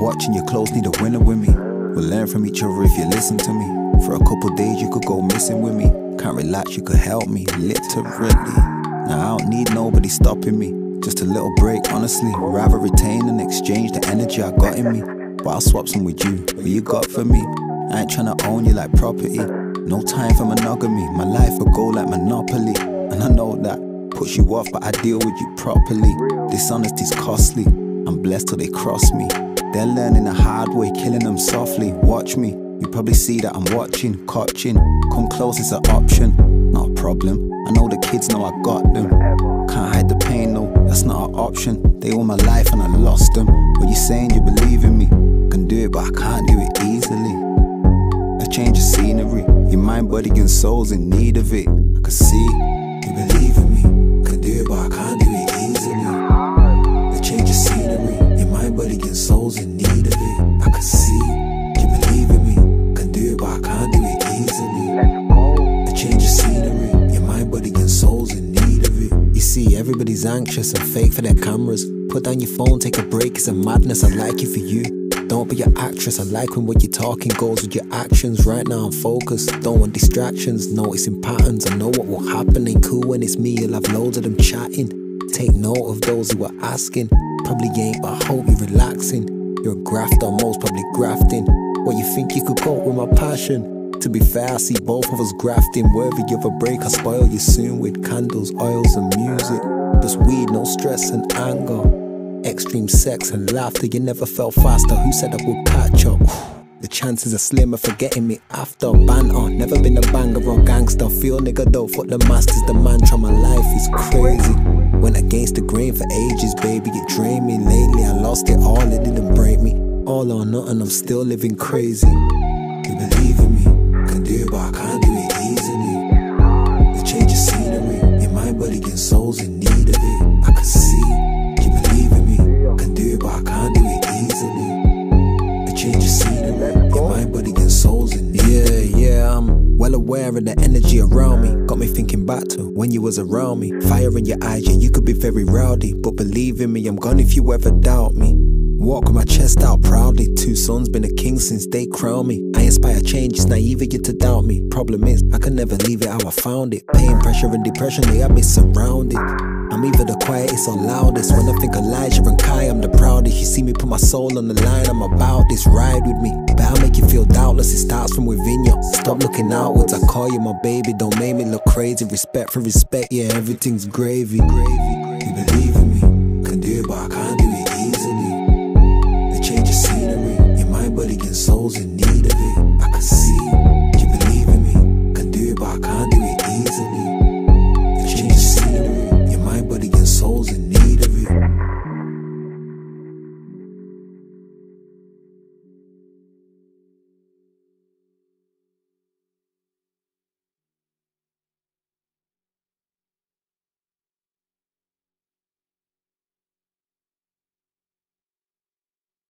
Watching you close, need a winner with me. We'll learn from each other if you listen to me. For a couple days, you could go missing with me. Can't relax, you could help me, literally. Now I don't need nobody stopping me. Just a little break, honestly. Rather retain and exchange the energy I got in me. But I'll swap some with you. What you got for me? I ain't tryna own you like property. No time for monogamy. My life will go like Monopoly. And I know that puts you off, but I deal with you properly. Dishonesty's costly. I'm blessed till they cross me. They're learning the hard way, killing them softly. Watch me, you probably see that I'm watching, catching. Come close, it's an option, not a problem. I know the kids know I got them. Can't hide the that's not an option. They all my life and I lost them. What you saying, you believe in me? Can do it, but I can't do it easily. A change of scenery, your mind, body, and soul's in need of it. I can see you believe in me. Can do it, but I can't do it easily. A change of scenery, your mind, body, and soul's in need of it. I can see you believe in me. Can do it, but I can't do it easily. A change of scenery, everybody's anxious and fake for their cameras. Put down your phone, take a break, it's a madness. I like you for you. Don't be your actress. I like when what you're talking goes with your actions. Right now I'm focused. Don't want distractions. Noticing patterns. I know what will happen. Ain't cool when it's me. You'll have loads of them chatting. Take note of those who are asking. Probably ain't, but I hope you're relaxing. You're a grafter, most probably grafting. What you think you could cope with my passion? To be fair, I see both of us grafting. Worthy of a break, I spoil you soon with candles, oils, and music. Just weed, no stress and anger. Extreme sex and laughter, you never felt faster. Who said I would catch up? The chances are slim of forgetting me after banter. Never been a banger or gangster. Feel nigga though, fuck the masters. The mantra, my life is crazy. Went against the grain for ages, baby. It drained me lately. I lost it all, it didn't break me. All or nothing, I'm still living crazy. You believe in me, well aware of the energy around me. Got me thinking back to when you was around me. Fire in your eyes, yeah, you could be very rowdy, but believe in me, I'm gone if you ever doubt me. Walk with my chest out proudly. Two sons, been a king since they crowned me. I inspire change, it's naive you to doubt me. Problem is, I can never leave it how I found it. Pain, pressure, and depression, they have me surrounded. I'm either the quietest or loudest. When I think Elijah and Kai, I'm the proudest. You see me put my soul on the line, I'm about this. Ride with me, but I'll make you feel doubtless. It starts from within you. Stop looking outwards. I call you my baby, don't make me look crazy. Respect for respect, yeah, everything's gravy. Gravy, you believe in me, can do it, but I can't do it easily. The change of scenery, your mind, body, and soul's in need.